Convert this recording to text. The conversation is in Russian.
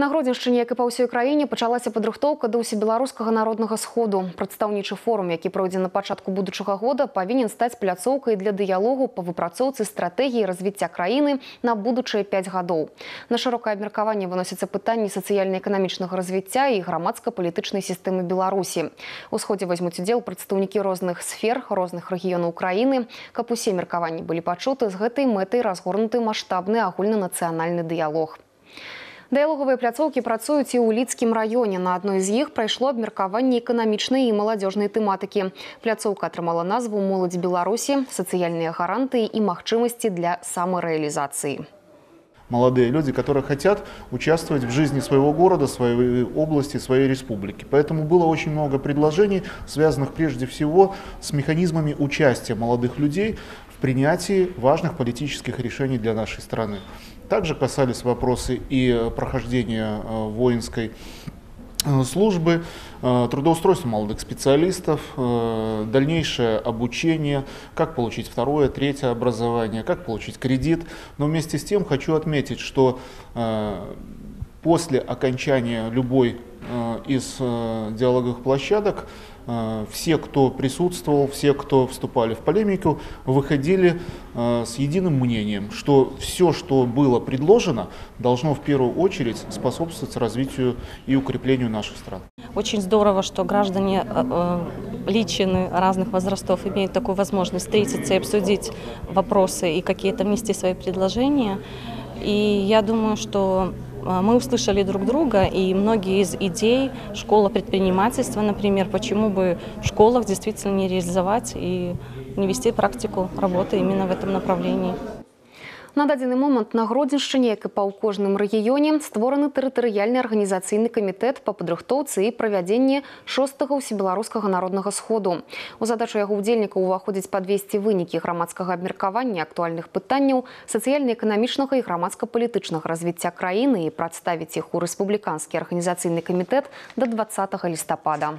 На Гродзеншчыне, як і па ўсёй краіне, пачалася падрыхтоўка да ўсебеларускага народнага сходу. Прадстаўнічы форум, які пройдзе на пачатку будучага года, павінен стаць пляцоўкай для дыялогу па выпрацоўцы стратэгіі развіцця краіны на будучыя 5 гадоў. На шырокае абмеркаванне выносяцца пытанні сацыяльна-эканамічнага развіцця і грамадска-палітычнай сістэмы Беларусі. У сходзе возьмуць удзел прадстаўнікі розных сфер, розных рэгіёнаў краіны. Каб усе меркаванні былі пачуты, з гэтай мэтай разгорнуты маштабны агульнанацыянальны дыялог. Дыялогавыя пляцоўкі працуюць і ў лідскім раёне. На адной з іх прайшло абмеркаванне эканамічнай і маладзёжнай тэматыкі. Пляцоўка атрымала назву моладзь Беларусі, сацыяльныя гарантыі і магчымасці для самарэалізацыі. молодые люди, которые хотят участвовать в жизни своего города, своей области, своей республики. Поэтому было очень много предложений, связанных прежде всего с механизмами участия молодых людей в принятии важных политических решений для нашей страны. Также касались вопросы и прохождения э, воинской службы, э, трудоустройства молодых специалистов, дальнейшее обучение, как получить второе, третье образование, как получить кредит. Но вместе с тем хочу отметить, что после окончания любой из диалоговых площадок Э, все, кто присутствовал, все, кто вступали в полемику, выходили э, с единым мнением, что все, что было предложено, должно в первую очередь способствовать развитию и укреплению наших стран. Очень здорово, что граждане э, личины разных возрастов имеют такую возможность встретиться и обсудить вопросы и какие-то внести свои предложения. И я думаю, что мы услышали друг друга, и многие из идей школа предпринимательства, например, почему бы в школах действительно не реализовать и не вести практику работы именно в этом направлении. На дадзены момант на гродзеншчыне як і па ў кожным рэгіёне створаны тэрытарыяльны арганізацыйны камітэт па падрыхтоўцы і правядзенні шостага ўсебеларускага народнага сходу. У задачу яго ўдзельнікаў уваходзіць падвесці вынікі грамадскага абмеркавання актуальных пытанняў сацыяльна-эканамічнага і грамадска-палітычнага развіцця краіны і прадставіць іх у рэспубліканскі арганізацыйны камітэт да 20 лістапада.